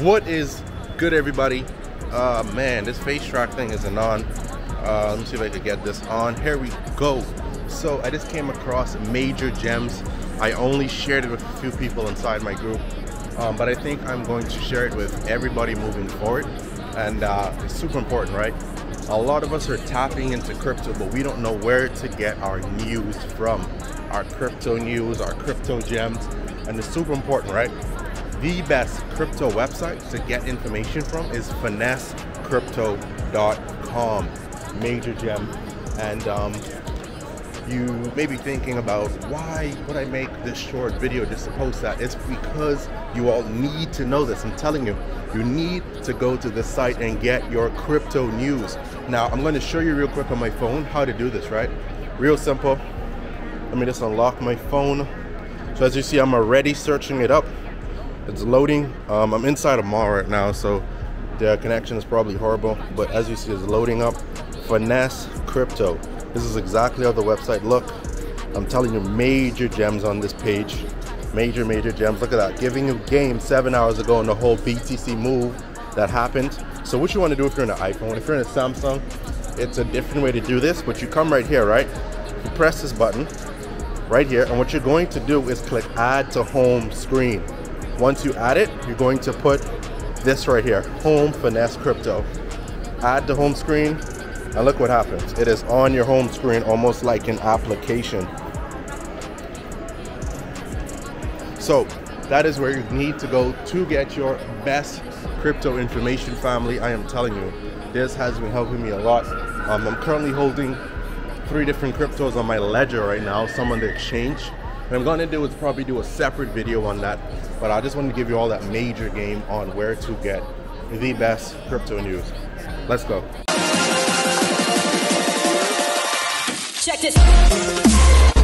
What is good, everybody? Uh, man, this face track thing isn't on. Uh, let me see if I can get this on. Here we go. So I just came across Major Gems. I only shared it with a few people inside my group, um, but I think I'm going to share it with everybody moving forward. And uh, it's super important, right? A lot of us are tapping into crypto, but we don't know where to get our news from. Our crypto news, our crypto gems, and it's super important, right? The best crypto website to get information from is finessecrypto.com. Major gem. And um, you may be thinking about why would I make this short video just to post that? It's because you all need to know this. I'm telling you, you need to go to the site and get your crypto news. Now, I'm going to show you real quick on my phone how to do this, right? Real simple. Let me just unlock my phone. So as you see, I'm already searching it up. It's loading. Um, I'm inside a mall right now, so the connection is probably horrible. But as you see, it's loading up. Finesse Crypto. This is exactly how the website look. I'm telling you, major gems on this page. Major, major gems. Look at that. Giving you game seven hours ago on the whole BTC move that happened. So what you want to do if you're in an iPhone, if you're in a Samsung, it's a different way to do this, but you come right here, right? You press this button right here, and what you're going to do is click add to home screen. Once you add it, you're going to put this right here, home finesse crypto. Add to home screen, and look what happens. It is on your home screen almost like an application. So that is where you need to go to get your best crypto information family. I am telling you, this has been helping me a lot. Um, I'm currently holding three different cryptos on my ledger right now, some on the exchange. What I'm gonna do is probably do a separate video on that, but I just wanted to give you all that major game on where to get the best crypto news. Let's go. Check this.